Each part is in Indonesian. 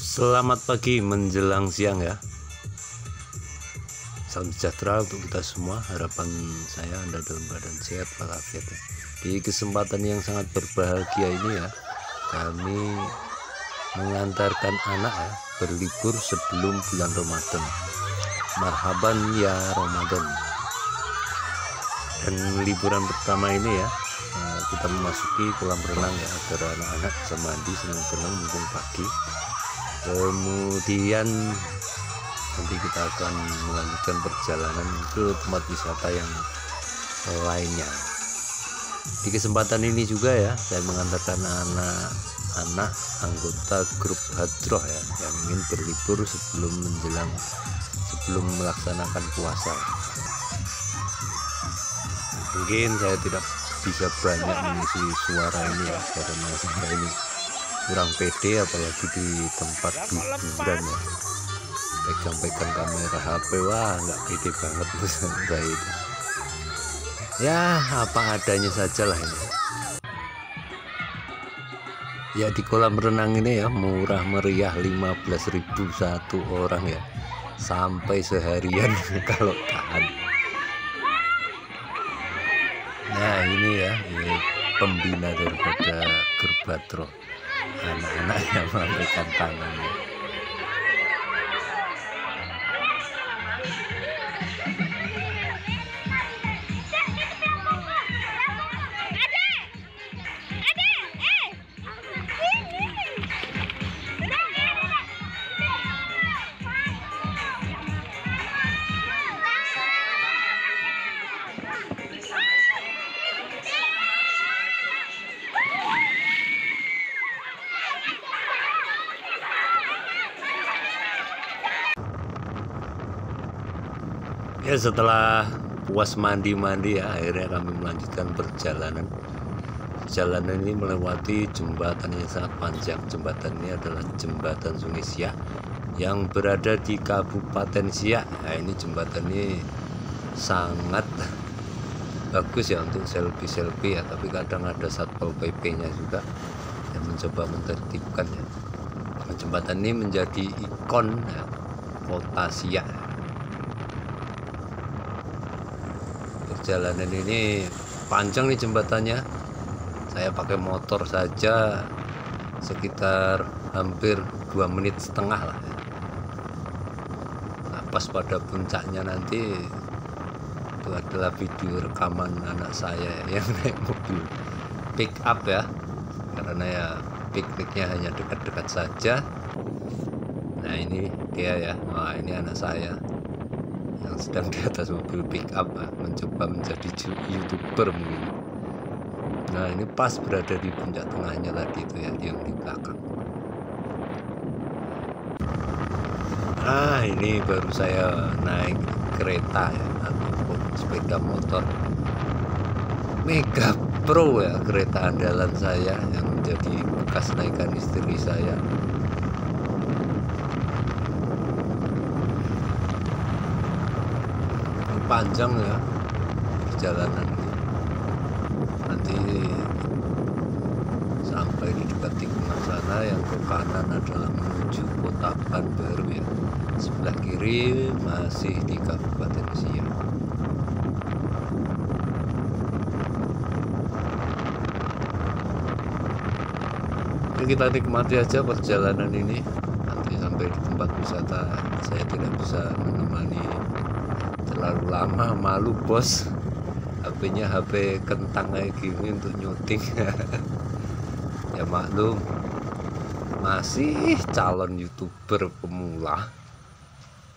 Selamat pagi menjelang siang ya. Salam sejahtera untuk kita semua. Harapan saya Anda dalam badan sehat walafiat ya. Di kesempatan yang sangat berbahagia ini ya Kami mengantarkan anak ya Berlibur sebelum bulan Ramadan. Marhaban ya Ramadan. Dan liburan pertama ini ya eh, kita memasuki kolam renang ya agar anak-anak bisa mandi senang-senang mumpung pagi kemudian nanti kita akan melanjutkan perjalanan ke tempat wisata yang lainnya. Di kesempatan ini juga ya saya mengantarkan anak-anak anggota grup hadroh ya yang ingin berlibur sebelum menjelang sebelum melaksanakan puasa. Mungkin saya tidak bisa banyak mengisi suara ini ya karena saya ini kurang pede apalagi di tempat hiburan ya. Pegang-pegang kamera HP wah nggak pede banget saya itu ya apa adanya saja lah ini. Ya di kolam renang ini ya murah meriah 15.000 satu orang ya. Sampai seharian kalau tahan. Nah ini ya ini pembina daripada gerbatro anak-anak yang memberikan tangannya ya setelah puas mandi-mandi ya akhirnya kami melanjutkan perjalanan. Perjalanan ini melewati jembatan yang sangat panjang. Jembatan ini adalah jembatan Sungai Siak yang berada di Kabupaten Siak. Nah ini jembatan ini sangat bagus ya untuk selfie-selfie ya tapi kadang ada satpol pp nya juga yang mencoba menertibkan ya. Jembatan ini menjadi ikon ya, kota Siak perjalanan ini panjang nih jembatannya. Saya pakai motor saja sekitar hampir dua menit setengah lah. Nah, pas pada puncaknya nanti itu adalah video rekaman anak saya yang naik mobil pick up ya. Karena ya pikniknya hanya dekat-dekat saja. Nah ini dia ya. Wah ini anak saya sedang di atas mobil pick up mencoba menjadi youtuber mungkin. Nah ini pas berada di puncak tengahnya tadi itu ya yang di belakang. Ah ini baru saya naik kereta ya ataupun sepeda motor. Mega Pro ya kereta andalan saya yang menjadi bekas naikan istri saya panjang ya perjalanan ini. Nanti sampai di dekat tikungan sana yang ke kanan adalah menuju kota Baru ya. Sebelah kiri masih di Kabupaten Siak. Kita nikmati aja perjalanan ini. Nanti sampai di tempat wisata saya tidak bisa menemani terlalu lama malu bos. HP-nya HP kentang kayak gini untuk nyuting. Ya maklum. Masih calon youtuber pemula.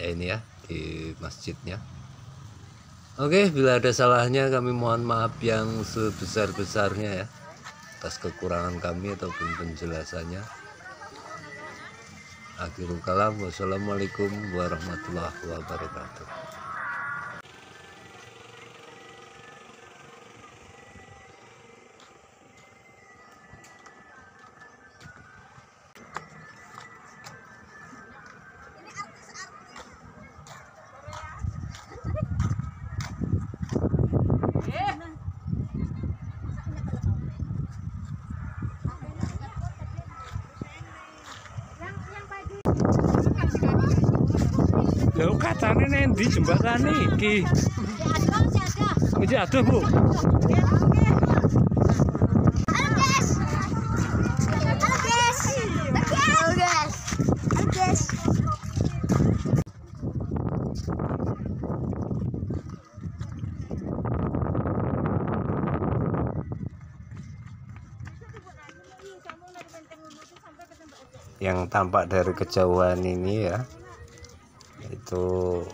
Ya ini ya di masjidnya. Oke bila ada salahnya kami mohon maaf yang sebesar-besarnya ya atas kekurangan kami ataupun penjelasannya. Akhirul kalam. Wassalamualaikum warahmatullahi wabarakatuh kacane nendi jembatane iki? Iki ada, Bu. yang tampak dari kejauhan ini ya itu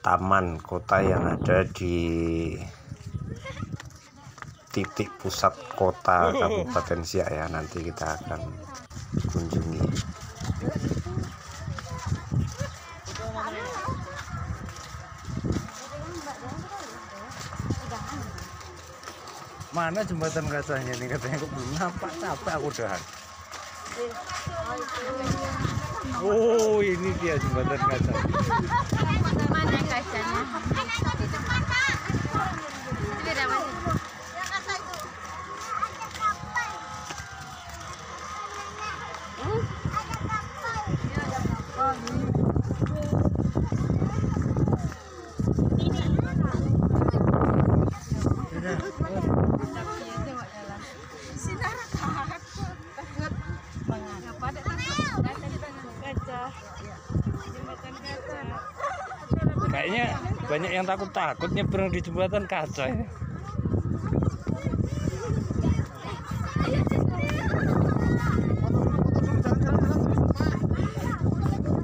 taman kota yang ada di titik pusat kota Kabupaten Siak ya. Nanti kita akan kunjungi. Mana jembatan kacanya nih katanya aku belum nampak capek aku udahan Oh, ini dia jembatan kaca. Mana kacanya? Tidak masih. Kayaknya banyak yang takut-takut nyebrang di jembatan kaca ini.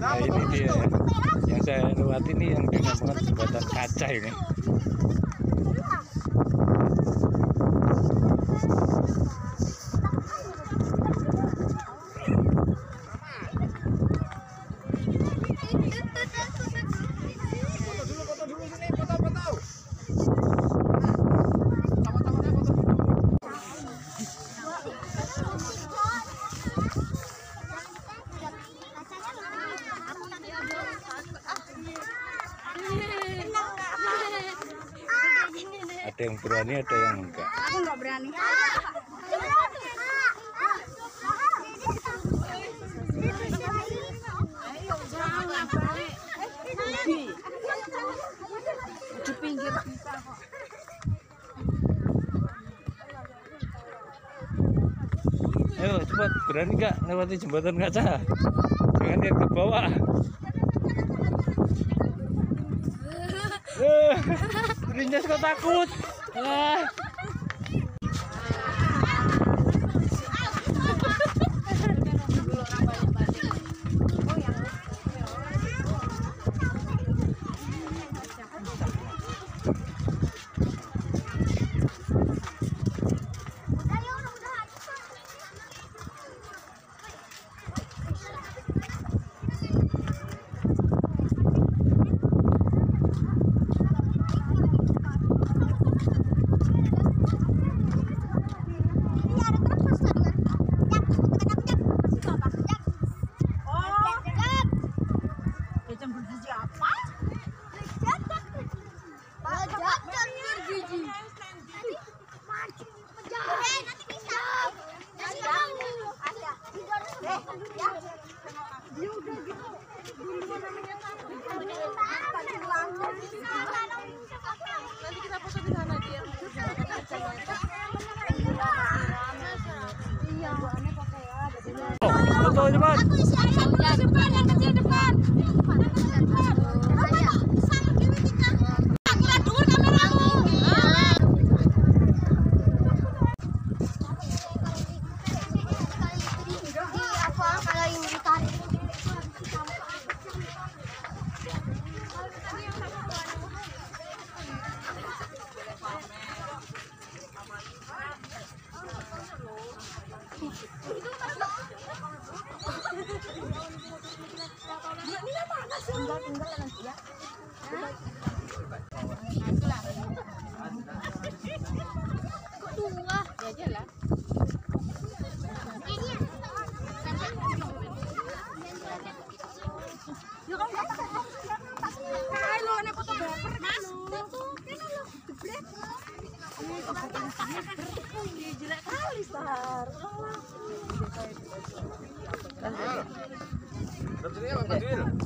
Nah ini dia ya. yang saya lewat ini yang dinamakan jembatan kaca ini. Berani, ada yang enggak. Aku nggak berani. Di pinggir bisa kok. Ayo cepat, berani enggak lewati jembatan kaca? Jangan lihat ke bawah. Eh, Rinjas kok takut? Uh. Cepat. Yang depan, yang kecil depan. Ya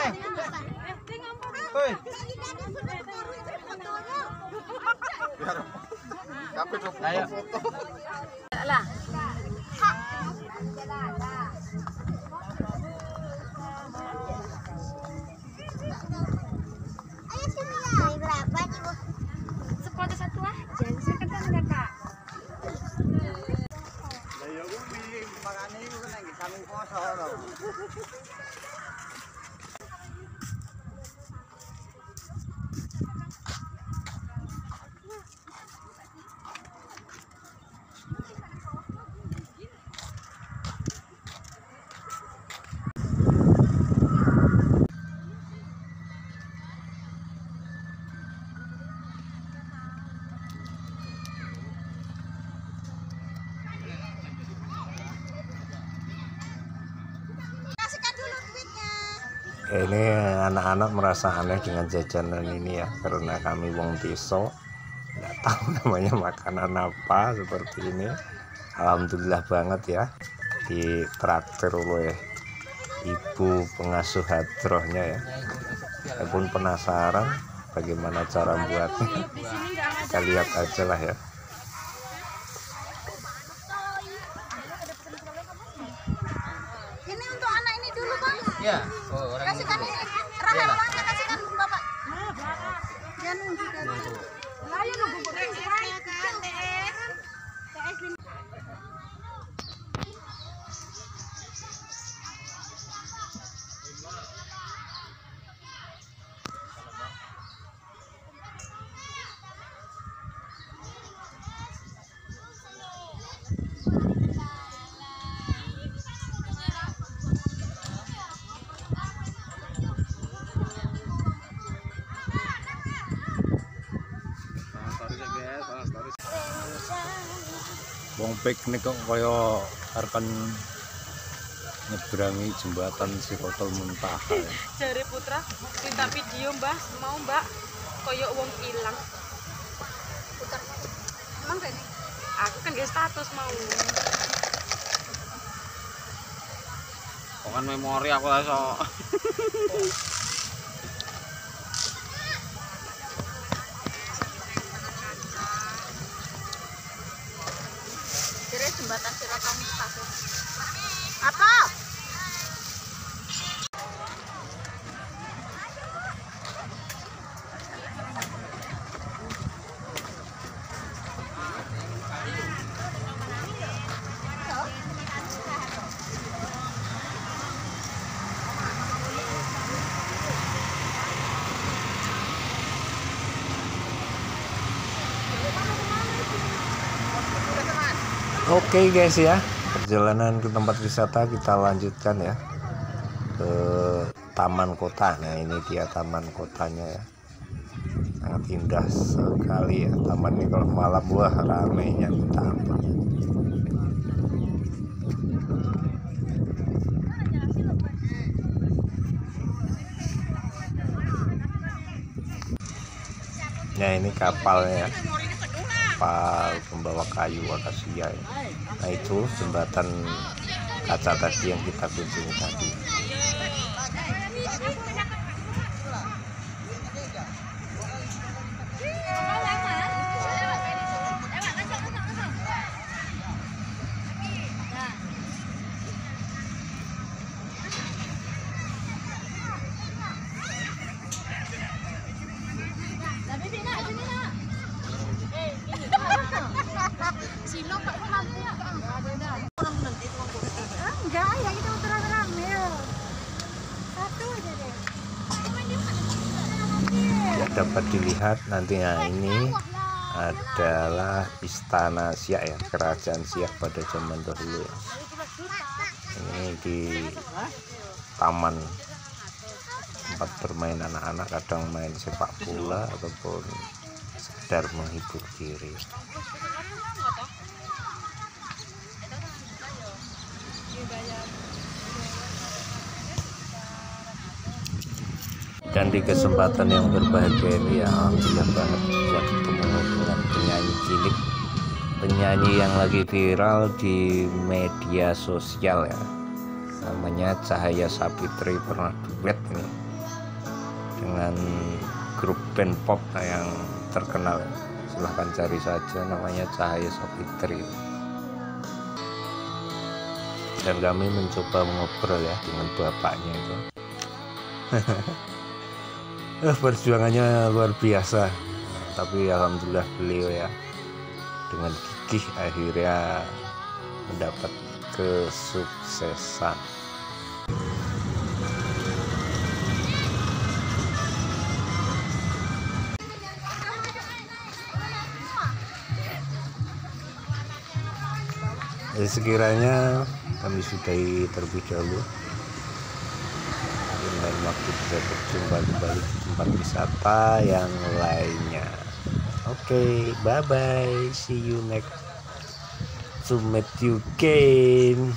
eh? Hoi. Kabeh do Ayo. Lah. Anak-anak merasa aneh dengan jajanan ini ya karena kami wong desa nggak tahu namanya makanan apa seperti ini. Alhamdulillah banget ya di traktir oleh ibu pengasuh hadrohnya ya. Saya pun penasaran bagaimana cara buatnya. Kita lihat aja lah ya wong piknik kok kaya arepan nyeberangi jembatan Sirotol Muntaha ya. Jari putra minta video mbah mau mbak koyok wong ilang. Putar. Emang gini? Aku kan gak status mau. Kok kan memori aku lah. Apa? Oke guys ya, perjalanan ke tempat wisata kita lanjutkan ya ke taman kota. Nah ini dia taman kotanya ya, sangat indah sekali ya. Taman ini kalau malam wah ramainya minta ampun. Nah ini kapalnya ya kapal pembawa kayu akasia ya. Nah itu jembatan kaca tadi yang kita kunjungi tadi. Enggak, ya kita mau rame-rame. Satu aja deh. Ya, dapat dilihat nantinya ini adalah istana Siak ya, kerajaan Siak pada zaman dahulu ya. ini di taman tempat bermain anak-anak kadang main sepak bola ataupun sekedar menghibur diri dan di kesempatan yang berbahagia ini ya alhamdulillah banget bisa ketemu dengan penyanyi cilik penyanyi yang lagi viral di media sosial ya. Namanya Cahaya Sapitri pernah duet ini dengan grup band pop yang terkenal silahkan cari saja namanya Cahaya Sapitri. Dan kami mencoba mengobrol ya dengan bapaknya itu eh, perjuangannya luar biasa. Tapi alhamdulillah beliau ya dengan gigih akhirnya mendapat kesuksesan. Jadi sekiranya kami sudahi terlebih dahulu waktu bisa berjumpa kembali di tempat wisata yang lainnya. Oke okay, bye bye see you next to meet you again